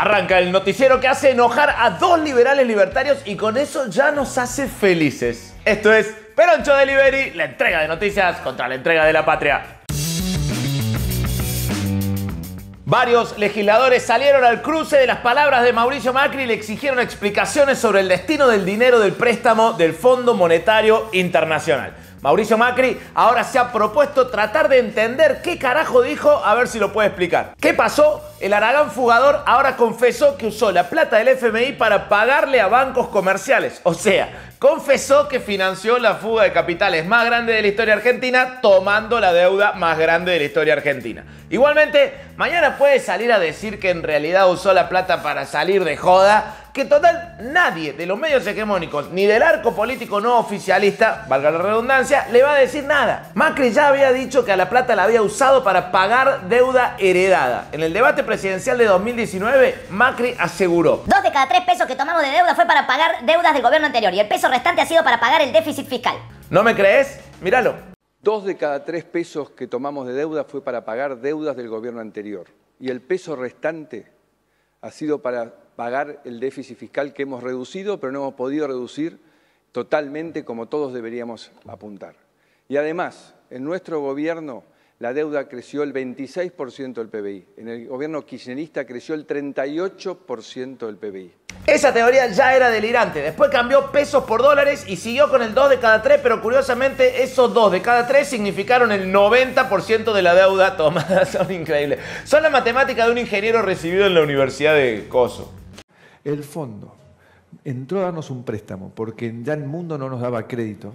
Arranca el noticiero que hace enojar a dos liberales libertarios y con eso ya nos hace felices. Esto es Peroncho Delivery, la entrega de noticias contra la entrega de la patria. Varios legisladores salieron al cruce de las palabras de Mauricio Macri y le exigieron explicaciones sobre el destino del dinero del préstamo del Fondo Monetario Internacional. Mauricio Macri ahora se ha propuesto tratar de entender qué carajo dijo, a ver si lo puede explicar. ¿Qué pasó? El Aragán fugador ahora confesó que usó la plata del FMI para pagarle a bancos comerciales. O sea, confesó que financió la fuga de capitales más grande de la historia argentina tomando la deuda más grande de la historia argentina. Igualmente, mañana puede salir a decir que en realidad usó la plata para salir de joda, que total nadie de los medios hegemónicos ni del arco político no oficialista, valga la redundancia, le va a decir nada. Macri ya había dicho que a la plata la había usado para pagar deuda heredada. En el debate presidencial de 2019, Macri aseguró. Dos de cada tres pesos que tomamos de deuda fue para pagar deudas del gobierno anterior y el peso restante ha sido para pagar el déficit fiscal. ¿No me crees? Míralo. Dos de cada tres pesos que tomamos de deuda fue para pagar deudas del gobierno anterior. Y el peso restante ha sido para pagar el déficit fiscal que hemos reducido, pero no hemos podido reducir totalmente como todos deberíamos apuntar. Y además, en nuestro gobierno la deuda creció el 26% del PBI. En el gobierno kirchnerista creció el 38% del PBI. Esa teoría ya era delirante. Después cambió pesos por dólares y siguió con el 2 de cada 3, pero curiosamente esos 2 de cada 3 significaron el 90% de la deuda tomada. Son increíbles. Son la matemática de un ingeniero recibido en la Universidad de Coso. El fondo entró a darnos un préstamo porque ya el mundo no nos daba crédito.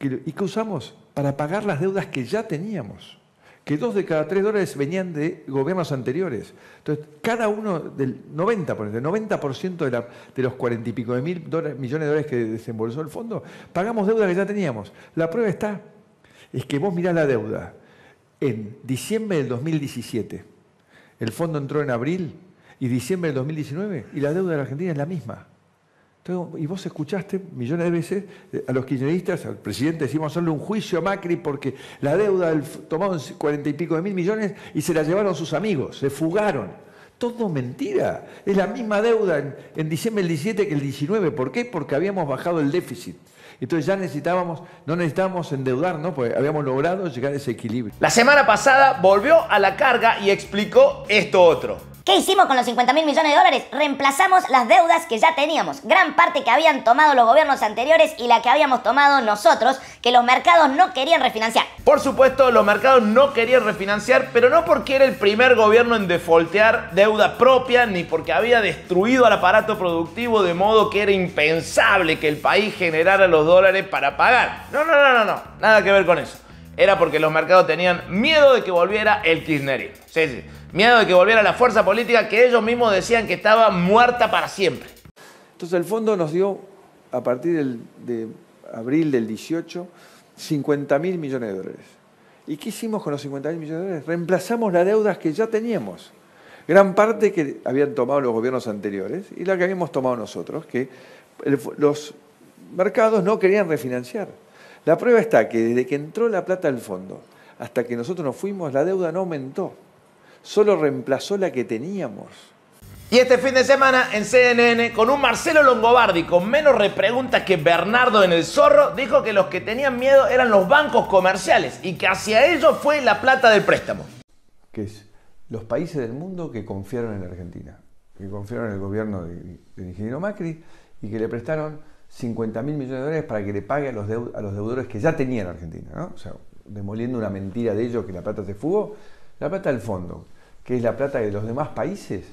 ¿Y qué usamos? para pagar las deudas que ya teníamos, que dos de cada tres dólares venían de gobiernos anteriores. Entonces, cada uno del 90%, el 90% de, de los cuarenta y pico de mil millones de dólares que desembolsó el fondo, pagamos deudas que ya teníamos. La prueba está, es que vos mirás la deuda en diciembre del 2017, el fondo entró en abril y diciembre del 2019 y la deuda de la Argentina es la misma y vos escuchaste millones de veces eh, a los kirchneristas, al presidente, decimos hacerle un juicio a Macri porque la deuda tomaron cuarenta y pico de mil millones y se la llevaron sus amigos, se fugaron. Todo mentira. Es la misma deuda en, en diciembre del 17 que el 19. ¿Por qué? Porque habíamos bajado el déficit. Entonces ya necesitábamos, no necesitábamos endeudarnos, porque habíamos logrado llegar a ese equilibrio. La semana pasada volvió a la carga y explicó esto otro. ¿Qué hicimos con los 50 mil millones de dólares? Reemplazamos las deudas que ya teníamos, gran parte que habían tomado los gobiernos anteriores y la que habíamos tomado nosotros, que los mercados no querían refinanciar. Por supuesto, los mercados no querían refinanciar, pero no porque era el primer gobierno en defoltear deuda propia, ni porque había destruido al aparato productivo de modo que era impensable que el país generara los dólares para pagar. No, no, no, no, no, nada que ver con eso. Era porque los mercados tenían miedo de que volviera el kirchnerismo. Miedo de que volviera la fuerza política que ellos mismos decían que estaba muerta para siempre. Entonces el fondo nos dio, a partir de abril del 18, 50 mil millones de dólares. ¿Y qué hicimos con los 50 mil millones de dólares? Reemplazamos las deudas que ya teníamos. Gran parte que habían tomado los gobiernos anteriores y la que habíamos tomado nosotros, que los mercados no querían refinanciar. La prueba está que desde que entró la plata al fondo hasta que nosotros nos fuimos, la deuda no aumentó solo reemplazó la que teníamos. Y este fin de semana en CNN, con un Marcelo Longobardi con menos repreguntas que Bernardo en el Zorro, dijo que los que tenían miedo eran los bancos comerciales y que hacia ellos fue la plata del préstamo. Que es los países del mundo que confiaron en la Argentina, que confiaron en el gobierno del ingeniero Macri y que le prestaron 50 mil millones de dólares para que le pague a los, deudores que ya tenían Argentina, ¿no? O sea, demoliendo una mentira de ellos que la plata se fugó la plata del fondo, que es la plata de los demás países,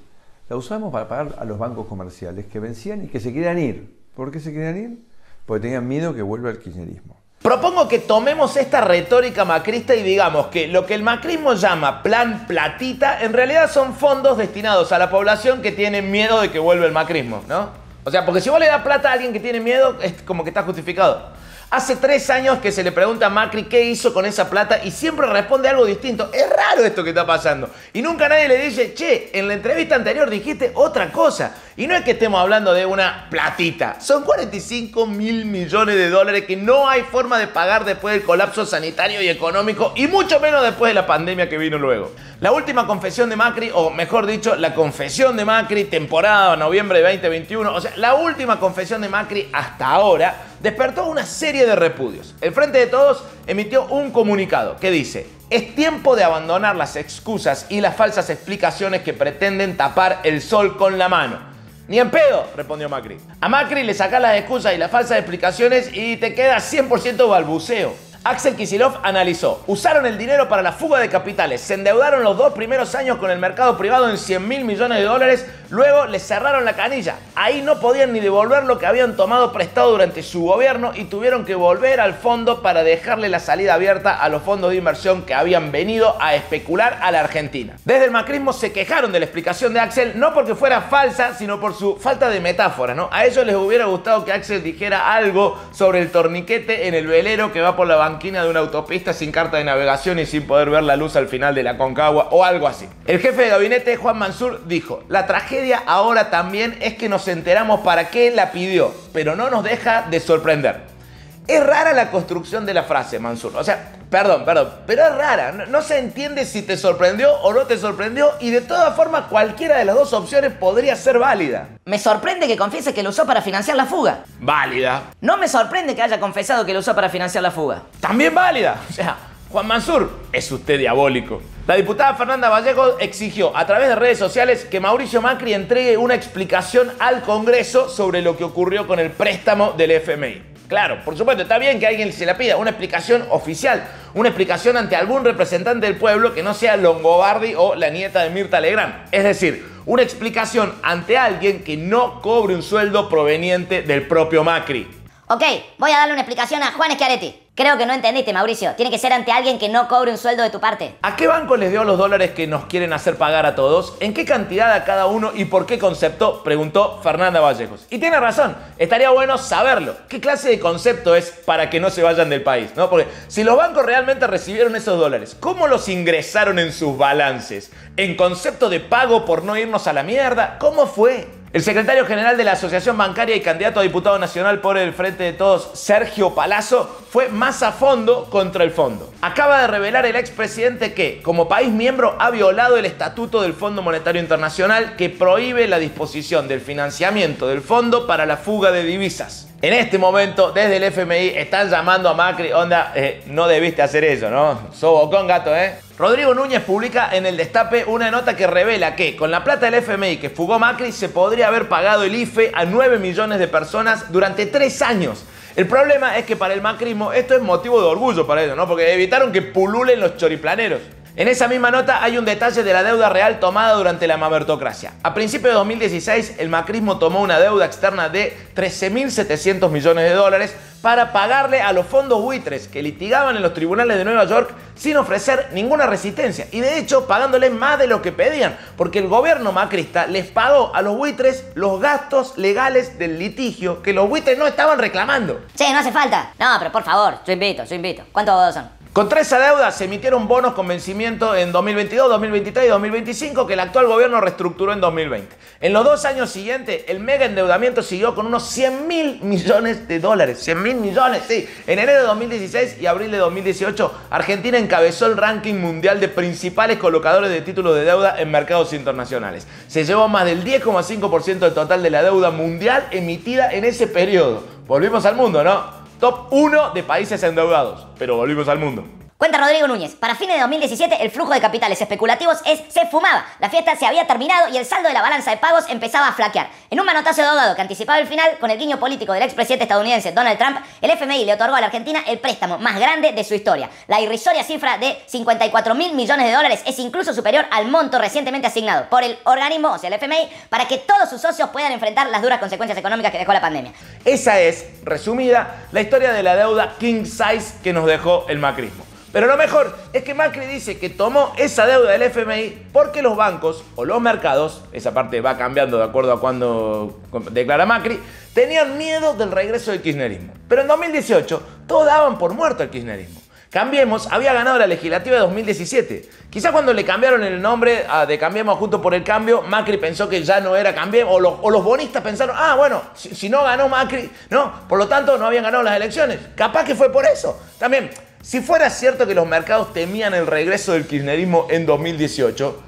la usamos para pagar a los bancos comerciales que vencían y que se querían ir. ¿Por qué se querían ir? Porque tenían miedo que vuelva el kirchnerismo. Propongo que tomemos esta retórica macrista y digamos que lo que el macrismo llama plan platita, en realidad son fondos destinados a la población que tiene miedo de que vuelva el macrismo, ¿no? O sea, porque si vos le das plata a alguien que tiene miedo, es como que está justificado. Hace tres años que se le pregunta a Macri qué hizo con esa plata y siempre responde algo distinto. Es raro esto que está pasando. Y nunca nadie le dice, che, en la entrevista anterior dijiste otra cosa. Y no es que estemos hablando de una platita, son 45 mil millones de dólares que no hay forma de pagar después del colapso sanitario y económico y mucho menos después de la pandemia que vino luego. La última confesión de Macri, o mejor dicho, la confesión de Macri, temporada noviembre de 2021, o sea, la última confesión de Macri hasta ahora, despertó una serie de repudios. El Frente de Todos emitió un comunicado que dice, es tiempo de abandonar las excusas y las falsas explicaciones que pretenden tapar el sol con la mano. Ni en pedo, respondió Macri. A Macri le sacás las excusas y las falsas explicaciones y te queda 100% balbuceo. Axel Kisilov analizó, usaron el dinero para la fuga de capitales, se endeudaron los dos primeros años con el mercado privado en 100 mil millones de dólares, luego les cerraron la canilla. Ahí no podían ni devolver lo que habían tomado prestado durante su gobierno y tuvieron que volver al fondo para dejarle la salida abierta a los fondos de inversión que habían venido a especular a la Argentina. Desde el macrismo se quejaron de la explicación de Axel, no porque fuera falsa, sino por su falta de metáfora, ¿no? A ellos les hubiera gustado que Axel dijera algo sobre el torniquete en el velero que va por la banquina de una autopista sin carta de navegación y sin poder ver la luz al final de la Concagua o algo así. El jefe de gabinete, Juan Mansur, dijo, la tragedia ahora también es que nos enteramos para qué la pidió, pero no nos deja de sorprender. Es rara la construcción de la frase, Mansur. O sea, perdón, perdón, pero es rara. No, no, se entiende si te sorprendió o no te sorprendió y de todas formas cualquiera de las dos opciones podría ser válida. Me sorprende que confiese que lo usó para financiar la fuga. Válida. No me sorprende que haya confesado que lo usó para financiar la fuga. También válida. O sea, Juan Mansur, es usted diabólico. La diputada Fernanda Vallejo exigió a través de redes sociales que Mauricio Macri entregue una explicación al Congreso sobre lo que ocurrió con el préstamo del FMI. Claro, por supuesto, está bien que alguien se la pida, una explicación oficial, una explicación ante algún representante del pueblo que no sea Longobardi o la nieta de Mirta Legrand. Es decir, una explicación ante alguien que no cobre un sueldo proveniente del propio Macri. Ok, voy a darle una explicación a Juan Schiaretti. Creo que no entendiste, Mauricio. Tiene que ser ante alguien que no cobre un sueldo de tu parte. ¿A qué banco les dio los dólares que nos quieren hacer pagar a todos? ¿En qué cantidad a cada uno y por qué concepto? Preguntó Fernanda Vallejos. Y tiene razón, estaría bueno saberlo. ¿Qué clase de concepto es para que no se vayan del país? ¿no? Porque si los bancos realmente recibieron esos dólares, ¿cómo los ingresaron en sus balances? ¿En concepto de pago por no irnos a la mierda? ¿Cómo fue? El secretario general de la Asociación Bancaria y candidato a diputado nacional por el Frente de Todos, Sergio Palazzo, fue más a fondo contra el fondo. Acaba de revelar el expresidente que, como país miembro, ha violado el estatuto del Fondo Monetario Internacional que prohíbe la disposición del financiamiento del fondo para la fuga de divisas. En este momento, desde el FMI, están llamando a Macri, onda, eh, no debiste hacer eso, ¿no? Sobocón gato, ¿eh? Rodrigo Núñez publica en el Destape una nota que revela que con la plata del FMI que fugó Macri se podría haber pagado el IFE a 9 millones de personas durante 3 años. El problema es que para el macrismo esto es motivo de orgullo para ellos, ¿no? Porque evitaron que pululen los choriplaneros. En esa misma nota hay un detalle de la deuda real tomada durante la mamertocracia. A principios de 2016, el macrismo tomó una deuda externa de 13.700 millones de dólares para pagarle a los fondos buitres que litigaban en los tribunales de Nueva York sin ofrecer ninguna resistencia. Y de hecho, pagándole más de lo que pedían, porque el gobierno macrista les pagó a los buitres los gastos legales del litigio que los buitres no estaban reclamando. Sí, no hace falta. No, pero por favor, yo invito, yo invito. ¿Cuántos son? Contra esa deuda se emitieron bonos con vencimiento en 2022, 2023 y 2025 que el actual gobierno reestructuró en 2020. En los dos años siguientes, el mega endeudamiento siguió con unos 100 mil millones de dólares. 100 mil millones, sí. En enero de 2016 y abril de 2018, Argentina encabezó el ranking mundial de principales colocadores de títulos de deuda en mercados internacionales. Se llevó más del 10,5% del total de la deuda mundial emitida en ese periodo. Volvimos al mundo, ¿no? Top 1 de países endeudados. Pero volvimos al mundo. Cuenta Rodrigo Núñez, para fines de 2017 el flujo de capitales especulativos es, se fumaba. La fiesta se había terminado y el saldo de la balanza de pagos empezaba a flaquear. En un manotazo de que anticipaba el final, con el guiño político del expresidente estadounidense Donald Trump, el FMI le otorgó a la Argentina el préstamo más grande de su historia. La irrisoria cifra de 54 mil millones de dólares es incluso superior al monto recientemente asignado por el organismo, o sea, el FMI, para que todos sus socios puedan enfrentar las duras consecuencias económicas que dejó la pandemia. Esa es, resumida, la historia de la deuda king size que nos dejó el macrismo. Pero lo mejor es que Macri dice que tomó esa deuda del FMI porque los bancos o los mercados, esa parte va cambiando de acuerdo a cuando declara Macri, tenían miedo del regreso del kirchnerismo. Pero en 2018 todos daban por muerto el kirchnerismo. Cambiemos había ganado la legislativa de 2017. Quizá cuando le cambiaron el nombre de Cambiemos junto por el cambio, Macri pensó que ya no era Cambiemos, o los, bonistas pensaron, ah, bueno, si, si, no ganó Macri, no, por lo tanto no habían ganado las elecciones. Capaz que fue por eso. También, si fuera cierto que los mercados temían el regreso del kirchnerismo en 2018,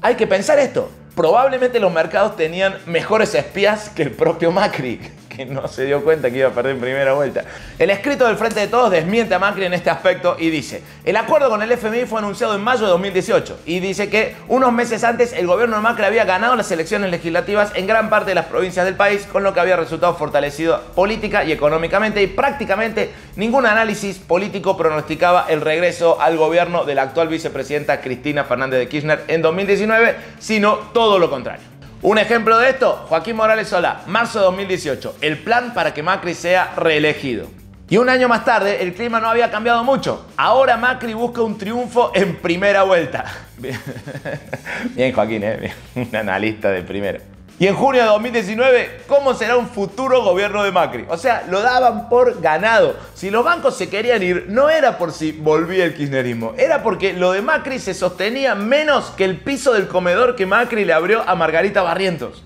hay que pensar esto. Probablemente los mercados tenían mejores espías que el propio Macri no se dio cuenta que iba a perder en primera vuelta. El escrito del Frente de Todos desmiente a Macri en este aspecto y dice, el acuerdo con el FMI fue anunciado en mayo de 2018 y dice que unos meses antes el gobierno de Macri había ganado las elecciones legislativas en gran parte de las provincias del país, con lo que había resultado fortalecido política y económicamente y prácticamente ningún análisis político pronosticaba el regreso al gobierno de la actual vicepresidenta Cristina Fernández de Kirchner en 2019, sino todo lo contrario. Un ejemplo de esto, Joaquín Morales Sola, marzo de 2018, el plan para que Macri sea reelegido. Y un año más tarde, el clima no había cambiado mucho. Ahora Macri busca un triunfo en primera vuelta. Bien, Joaquín, ¿eh? un analista de primera. Y en junio de 2019, ¿cómo será un futuro gobierno de Macri? O sea, lo daban por ganado. Si los bancos se querían ir, no era por si volvía el kirchnerismo, era porque lo de Macri se sostenía menos que el piso del comedor que Macri le abrió a Margarita Barrientos.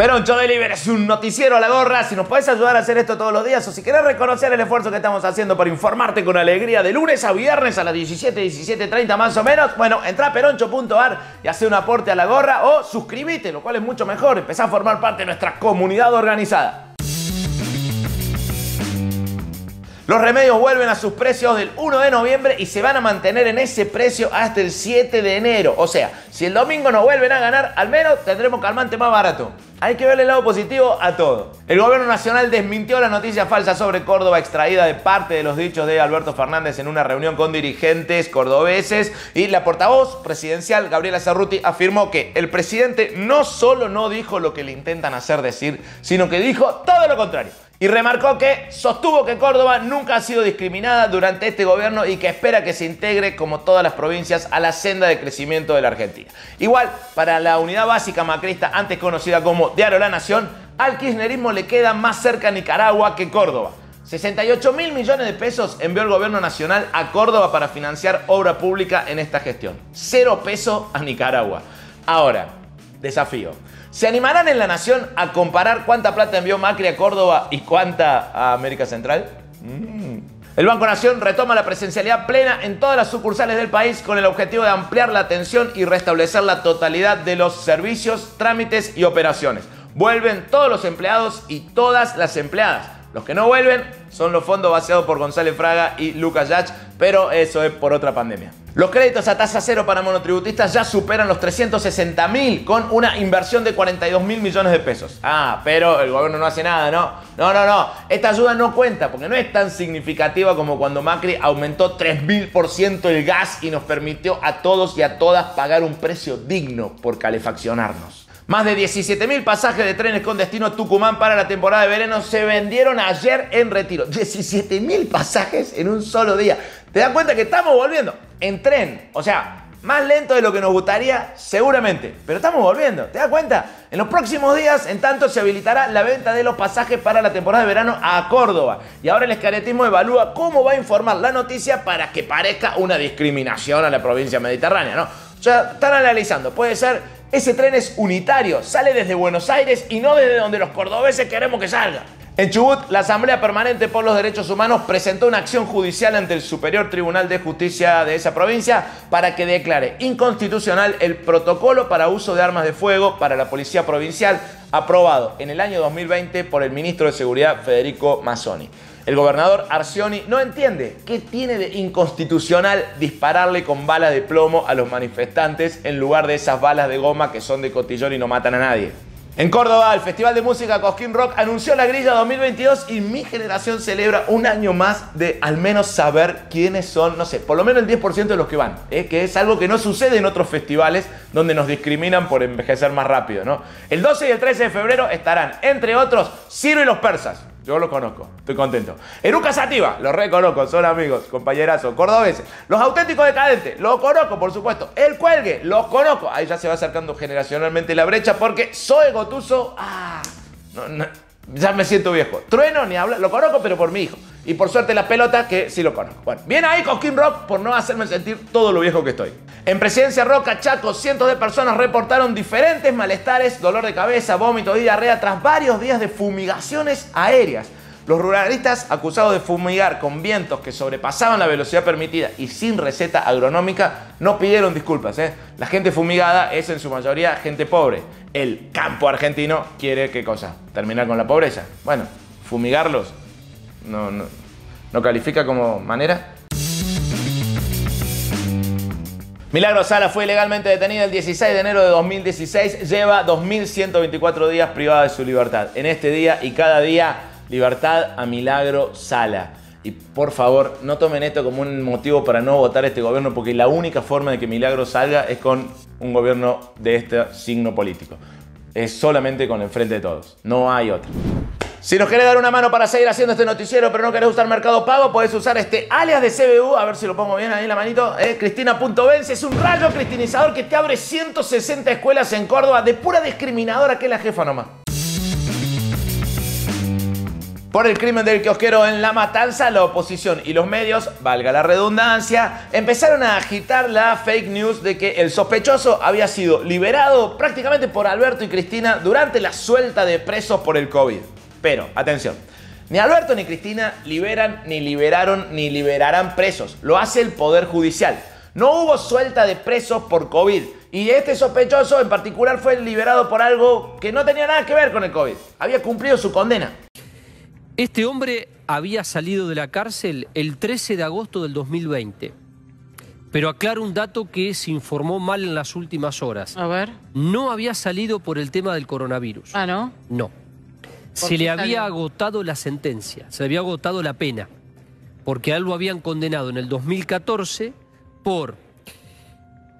Peroncho Deliver es un noticiero a la gorra. Si nos puedes ayudar a hacer esto todos los días o si querés reconocer el esfuerzo que estamos haciendo para informarte con alegría de lunes a viernes a las 17, 17.30 más o menos, bueno, entra a peroncho.ar y hace un aporte a la gorra o suscríbete, lo cual es mucho mejor. Empezá a formar parte de nuestra comunidad organizada. Los remedios vuelven a sus precios del 1 de noviembre y se van a mantener en ese precio hasta el 7 de enero. O sea, si el domingo no vuelven a ganar, al menos tendremos calmante más barato. Hay que verle el lado positivo a todo. El gobierno nacional desmintió la noticia falsa sobre Córdoba extraída de parte de los dichos de Alberto Fernández en una reunión con dirigentes cordobeses y la portavoz presidencial Gabriela Cerruti afirmó que el presidente no solo no dijo lo que le intentan hacer decir, sino que dijo todo lo contrario y remarcó que sostuvo que Córdoba nunca ha sido discriminada durante este gobierno y que espera que se integre, como todas las provincias, a la senda de crecimiento de la Argentina. Igual, para la unidad básica macrista, antes conocida como Diario La Nación, al kirchnerismo le queda más cerca Nicaragua que Córdoba. 68 mil millones de pesos envió el gobierno nacional a Córdoba para financiar obra pública en esta gestión. Cero peso a Nicaragua. Ahora, desafío. ¿Se animarán en la Nación a comparar cuánta plata envió Macri a Córdoba y cuánta a América Central? Mm. El Banco Nación retoma la presencialidad plena en todas las sucursales del país con el objetivo de ampliar la atención y restablecer la totalidad de los servicios, trámites y operaciones. Vuelven todos los empleados y todas las empleadas. Los que no vuelven son los fondos vaciados por González Fraga y Lucas Yach, pero eso es por otra pandemia. Los créditos a tasa cero para monotributistas ya superan los 360 mil con una inversión de 42 mil millones de pesos. Ah, pero el gobierno no hace nada, ¿no? No, no, no. Esta ayuda no cuenta porque no es tan significativa como cuando Macri aumentó 3.000% el gas y nos permitió a todos y a todas pagar un precio digno por calefaccionarnos. Más de 17.000 pasajes de trenes con destino a Tucumán para la temporada de verano se vendieron ayer en retiro. 17.000 pasajes en un solo día. ¿Te das cuenta que estamos volviendo? En tren. O sea, más lento de lo que nos gustaría, seguramente. Pero estamos volviendo. ¿Te das cuenta? En los próximos días, en tanto, se habilitará la venta de los pasajes para la temporada de verano a Córdoba. Y ahora el escaretismo evalúa cómo va a informar la noticia para que parezca una discriminación a la provincia mediterránea, ¿no? O sea, están analizando. Puede ser ese tren es unitario, sale desde Buenos Aires y no desde donde los cordobeses queremos que salga. En Chubut, la Asamblea Permanente por los Derechos Humanos presentó una acción judicial ante el Superior Tribunal de Justicia de esa provincia para que declare inconstitucional el protocolo para uso de armas de fuego para la Policía Provincial aprobado en el año 2020 por el ministro de Seguridad Federico Mazzoni. El gobernador Arcioni no entiende qué tiene de inconstitucional dispararle con balas de plomo a los manifestantes en lugar de esas balas de goma que son de cotillón y no matan a nadie. En Córdoba, el Festival de Música Cosquín Rock anunció la grilla 2022 y mi generación celebra un año más de al menos saber quiénes son, no sé, por lo menos el 10% de los que van, ¿eh? que es algo que no sucede en otros festivales donde nos discriminan por envejecer más rápido. ¿no? El 12 y el 13 de febrero estarán, entre otros, Ciro y los Persas. Yo lo conozco, estoy contento. Eruca Sativa, lo reconozco, son amigos, compañerazos, cordobeses. Los auténticos decadentes, lo conozco, por supuesto. El cuelgue, los conozco. Ahí ya se va acercando generacionalmente la brecha porque soy Gotuso. Ah, ya me siento viejo. Trueno ni habla, lo conozco, pero por mi hijo. Y por suerte la pelota, que sí lo conozco. Bueno, bien ahí Cosquín Rock por no hacerme sentir todo lo viejo que estoy. En Presidencia Roca, Chaco, cientos de personas reportaron diferentes malestares, dolor de cabeza, vómito diarrea tras varios días de fumigaciones aéreas. Los ruralistas acusados de fumigar con vientos que sobrepasaban la velocidad permitida y sin receta agronómica no pidieron disculpas. ¿eh? La gente fumigada es en su mayoría gente pobre. El campo argentino quiere qué cosa? Terminar con la pobreza. Bueno, fumigarlos no, no, no califica como manera. Milagro Sala fue ilegalmente detenida el 16 de enero de 2016. Lleva 2.124 días privada de su libertad. En este día y cada día, libertad a Milagro Sala. Y por favor, no tomen esto como un motivo para no votar este gobierno, porque la única forma de que Milagro salga es con un gobierno de este signo político. Es solamente con el frente de todos. No hay otra. Si nos querés dar una mano para seguir haciendo este noticiero, pero no querés usar Mercado Pago, podés usar este alias de CBU, a ver si lo pongo bien ahí la manito, eh, Cristina.vence, es un rayo cristinizador que te abre 160 escuelas en Córdoba de pura discriminadora que es la jefa nomás. Por el crimen del kiosquero en La Matanza, la oposición y los medios, valga la redundancia, empezaron a agitar la fake news de que el sospechoso había sido liberado prácticamente por Alberto y Cristina durante la suelta de presos por el COVID. Pero, atención, ni Alberto ni Cristina liberan, ni liberaron, ni liberarán presos. Lo hace el Poder Judicial. No hubo suelta de presos por COVID. Y este sospechoso en particular fue liberado por algo que no tenía nada que ver con el COVID. Había cumplido su condena. Este hombre había salido de la cárcel el 13 de agosto del 2020. Pero aclaro un dato que se informó mal en las últimas horas. A ver. No había salido por el tema del coronavirus. Ah, ¿no? No se le había agotado la sentencia, se le había agotado la pena, porque a él lo habían condenado en el 2014 por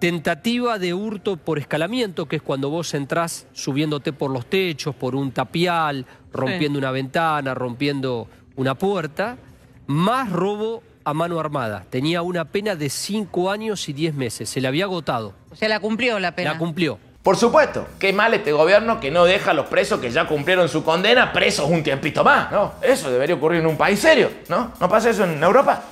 tentativa de hurto por escalamiento, que es cuando vos entrás subiéndote por los techos, por un tapial, rompiendo una ventana, rompiendo una puerta, más robo a mano armada. Tenía una pena de cinco años y diez meses, se le había agotado. O sea, la cumplió la pena. La cumplió. Por supuesto, qué mal este gobierno que no deja a los presos que ya cumplieron su condena presos un tiempito más, ¿no? Eso debería ocurrir en un país serio, ¿no? ¿No pasa eso en Europa?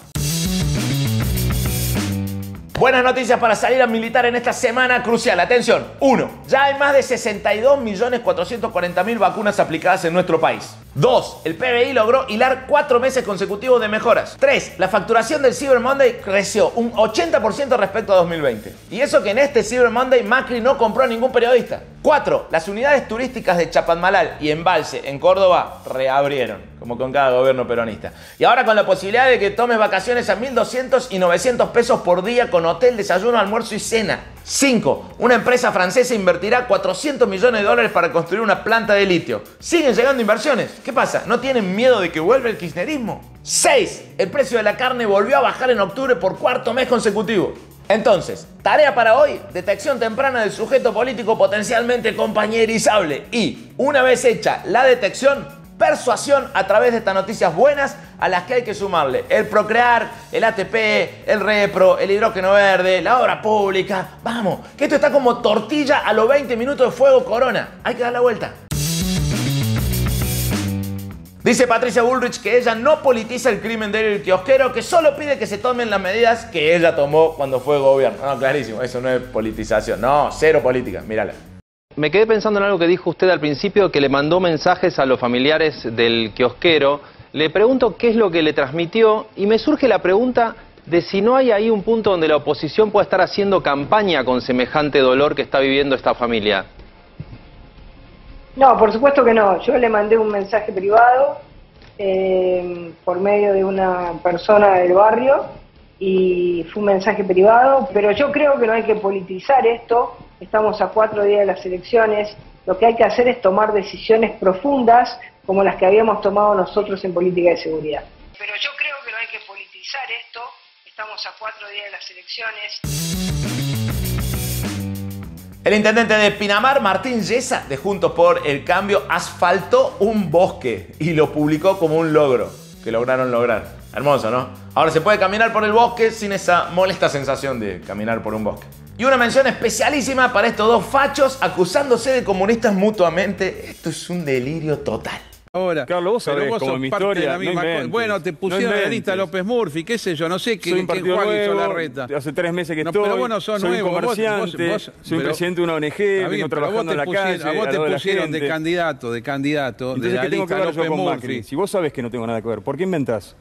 Buenas noticias para salir a militar en esta semana crucial. Atención. 1. Ya hay más de 62.440.000 vacunas aplicadas en nuestro país. 2. El PBI logró hilar cuatro meses consecutivos de mejoras. 3. La facturación del Cyber Monday creció un 80% respecto a 2020. Y eso que en este Cyber Monday Macri no compró a ningún periodista. 4. Las unidades turísticas de Chapadmalal y Embalse en Córdoba reabrieron, como con cada gobierno peronista. Y ahora con la posibilidad de que tomes vacaciones a 1.200 y 900 pesos por día con hotel, desayuno, almuerzo y cena. 5. Una empresa francesa invertirá 400 millones de dólares para construir una planta de litio. Siguen llegando inversiones. ¿Qué pasa? ¿No tienen miedo de que vuelva el kirchnerismo? 6. El precio de la carne volvió a bajar en octubre por cuarto mes consecutivo. Entonces, tarea para hoy, detección temprana del sujeto político potencialmente compañerizable y, una vez hecha la detección, persuasión a través de estas noticias buenas a las que hay que sumarle el procrear, el ATP, el repro, el hidrógeno verde, la obra pública. Vamos, que esto está como tortilla a los 20 minutos de fuego corona. Hay que dar la vuelta. Dice Patricia Bullrich que ella no politiza el crimen del kiosquero, que solo pide que se tomen las medidas que ella tomó cuando fue gobierno. No, clarísimo, eso no es politización. No, cero política, mírala. Me quedé pensando en algo que dijo usted al principio, que le mandó mensajes a los familiares del kiosquero. Le pregunto qué es lo que le transmitió y me surge la pregunta de si no hay ahí un punto donde la oposición pueda estar haciendo campaña con semejante dolor que está viviendo esta familia. No, por supuesto que no. Yo le mandé un mensaje privado eh, por medio de una persona del barrio y fue un mensaje privado, pero yo creo que no hay que politizar esto estamos a cuatro días de las elecciones, lo que hay que hacer es tomar decisiones profundas como las que habíamos tomado nosotros en política de seguridad. Pero yo creo que no hay que politizar esto, estamos a cuatro días de las elecciones. El intendente de Pinamar, Martín Yesa, de Juntos por el Cambio, asfaltó un bosque y lo publicó como un logro que lograron lograr. Hermoso, ¿no? Ahora se puede caminar por el bosque sin esa molesta sensación de caminar por un bosque. Y una mención especialísima para estos dos fachos acusándose de comunistas mutuamente. Esto es un delirio total. Ahora, Carlos, vos sabés, vos como mi de historia, la no inventes, Bueno, te no pusieron en la lista. López Murphy, qué sé yo, no sé Soy qué, un qué partido nuevo, la reta. hace tres meses que No, estoy. pero vos no sos soy nuevo, un vos- vos- comerciante, vos- soy un presidente de una ONG, vengo trabajando en la pusieron, calle, a vos te de la pusieron de candidato, de candidato, de Entonces, la ¿qué tengo que lista López Murphy. Macri? Si vos sabés que no tengo nada que ver, ¿por qué inventás?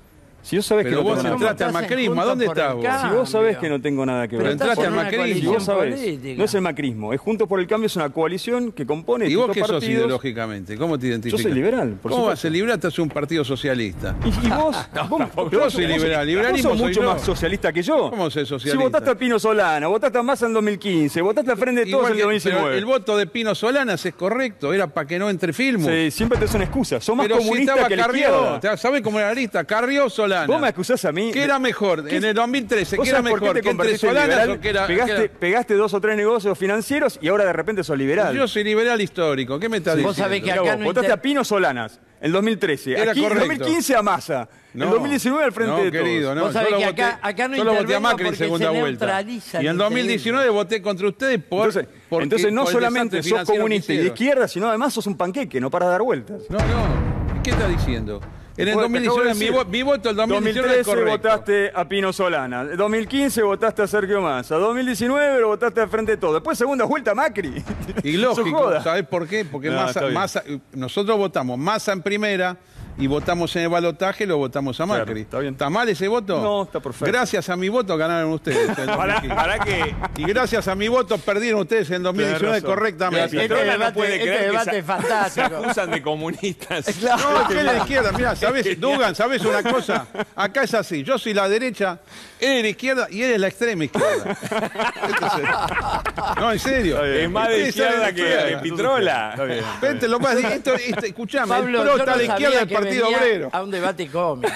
Si vos sabés Pero que no vos tengo nada que entraste al macrismo, ¿a dónde estás vos? Si vos sabés que no tengo nada que Pero ver. entraste ¿por al macrismo. Si vos sabés, no es el macrismo, es Juntos por el Cambio, es una coalición que compone ¿Y vos qué sos ideológicamente? ¿Cómo te identificas? Yo soy liberal, por ¿Cómo vas a liberal? Estás un partido socialista. ¿Y, y vos? vos Yo soy liberal, liberalismo Vos sos mucho más socialista que yo. ¿Cómo soy Si socialista? votaste a Pino Solana, votaste a Massa en 2015, votaste a Frente de Todos en que- 2019. pero el voto de Pino Solanas es correcto, era para que no entre Filmus. Sí, siempre te son excusas. Sos más Pero si comunista estaba que la Carrió, izquierda. ¿sabes cómo era la lista? Carrió o Solana. Vos me acusás a mí. ¿Qué era mejor? ¿Qué- En el 2013, ¿Vos ¿qué era mejor? te ¿Que entre convertiste en Solanas liberal? o que era, pegaste, que era- pegaste dos o tres negocios financieros y ahora de repente sos liberal. Yo soy liberal histórico, ¿qué me estás Vos diciendo? sabés que acá no votaste a Pino Solanas en 2013. Era Aquí en correcto. 2015 a Massa. En No, 2019 al frente no, de querido, todos. no. Vos sabés que acá- acá no yo lo voté a Macri en segunda se vuelta. Y en el 2019 voté contra ustedes por. Entonces, porque- entonces no por solamente sos comunista y de izquierda, sino además sos un panqueque, no paras de dar vueltas. No, no. ¿Qué estás diciendo? En el Bueno, te acabo 2019, de mi, voto el 2019 es 2013 correcto. votaste a Pino Solana, 2015 votaste a Sergio Massa, 2019 lo votaste al frente de todo. Después segunda vuelta Macri. Y lógico. ¿sabes por qué? Porque No. Massa- nosotros votamos Massa en primera y votamos en el balotaje, lo votamos a Claro, Macri. está bien. mal ese voto? No, está perfecto. Gracias a mi voto ganaron ustedes. Para- 2015. para que- Y gracias a mi voto perdieron ustedes en 2019 razón. correctamente. Este Petrona no debate, puede este que debate se- es fantástico. acusan de comunistas. No, que es la izquierda, mira, ¿sabes? Dugan, ¿sabes una cosa? Acá es así, yo soy la derecha, él es la izquierda y él es la extrema izquierda. Este es el- No, en serio. Es más de son izquierda que de Pitrola. Vente, lo más, esto, esto, escuchame, Pablo, el PRO está a la izquierda del que Partido venía Obrero. A un debate cómico.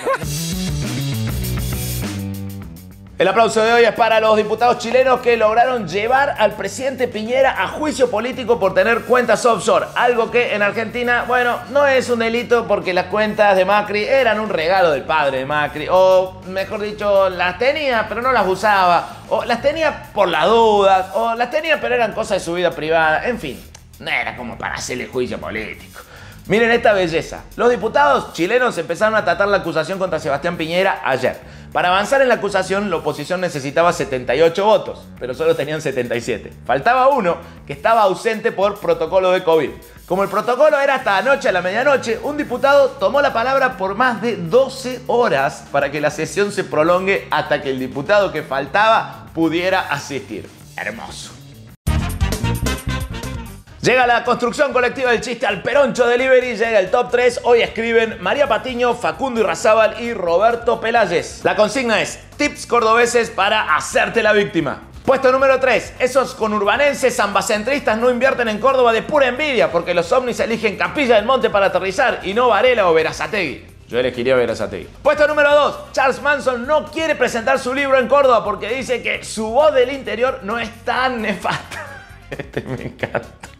El aplauso de hoy es para los diputados chilenos que lograron llevar al presidente Piñera a juicio político por tener cuentas offshore. Algo que en Argentina, bueno, no es un delito porque las cuentas de Macri eran un regalo del padre de Macri. O mejor dicho, las tenía pero no las usaba. O las tenía por las dudas. O las tenía pero eran cosas de su vida privada. En fin, no era como para hacerle juicio político. Miren esta belleza. Los diputados chilenos empezaron a tratar la acusación contra Sebastián Piñera ayer. Para avanzar en la acusación, la oposición necesitaba 78 votos, pero solo tenían 77. Faltaba uno que estaba ausente por protocolo de COVID. Como el protocolo era hasta anoche a la medianoche, un diputado tomó la palabra por más de 12 horas para que la sesión se prolongue hasta que el diputado que faltaba pudiera asistir. Hermoso. Llega la construcción colectiva del chiste al Peroncho Delivery, llega el top 3. Hoy escriben María Patiño, Facundo Irrazábal y Roberto Pelayes. La consigna es tips cordobeses para hacerte la víctima. Puesto número 3. Esos conurbanenses ambacentristas no invierten en Córdoba de pura envidia porque los ovnis eligen Capilla del Monte para aterrizar y no Varela o Verazategui. Yo elegiría Verazategui. Puesto número 2. Charles Manson no quiere presentar su libro en Córdoba porque dice que su voz del interior no es tan nefasta. Este me encanta.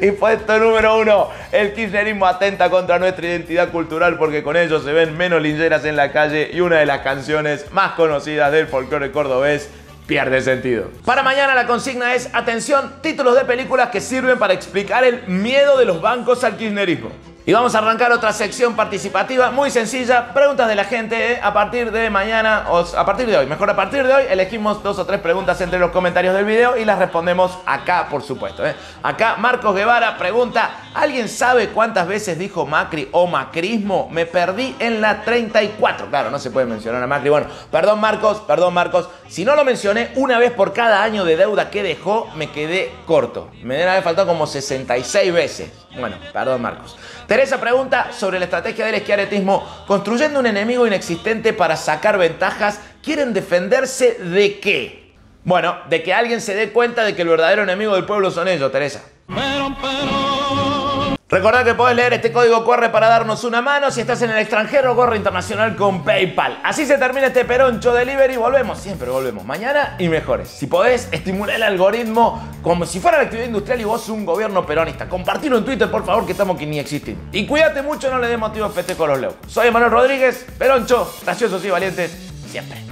Y puesto número uno, el kirchnerismo atenta contra nuestra identidad cultural porque con ello se ven menos lincheras en la calle y una de las canciones más conocidas del folclore cordobés pierde sentido. Para mañana la consigna es, atención, títulos de películas que sirven para explicar el miedo de los bancos al kirchnerismo. Y vamos a arrancar otra sección participativa muy sencilla, preguntas de la gente ¿eh? a partir de mañana, o a partir de hoy, mejor a partir de hoy, elegimos dos o tres preguntas entre los comentarios del video y las respondemos acá, por supuesto. ¿eh? Acá Marcos Guevara pregunta, ¿alguien sabe cuántas veces dijo Macri o macrismo? Me perdí en la 34. Claro, no se puede mencionar a Macri. Bueno, perdón Marcos, perdón Marcos, si no lo mencioné una vez por cada año de deuda que dejó, me quedé corto. Me deben haber faltado como 66 veces. Bueno, perdón Marcos. Teresa pregunta sobre la estrategia del esquiaretismo. Construyendo un enemigo inexistente para sacar ventajas, ¿quieren defenderse de qué? Bueno, de que alguien se dé cuenta de que el verdadero enemigo del pueblo son ellos, Teresa. Recordá que podés leer este código QR para darnos una mano. Si estás en el extranjero, gorra internacional con PayPal. Así se termina este Peroncho Delivery. Volvemos, siempre volvemos. Mañana y mejores. Si podés, estimular el algoritmo como si fuera la actividad industrial y vos un gobierno peronista. Compartilo en Twitter, por favor, que estamos que ni existen. Y cuídate mucho, no le dé motivos pete con los locos. Soy Manuel Rodríguez, Peroncho, graciosos y valientes, siempre.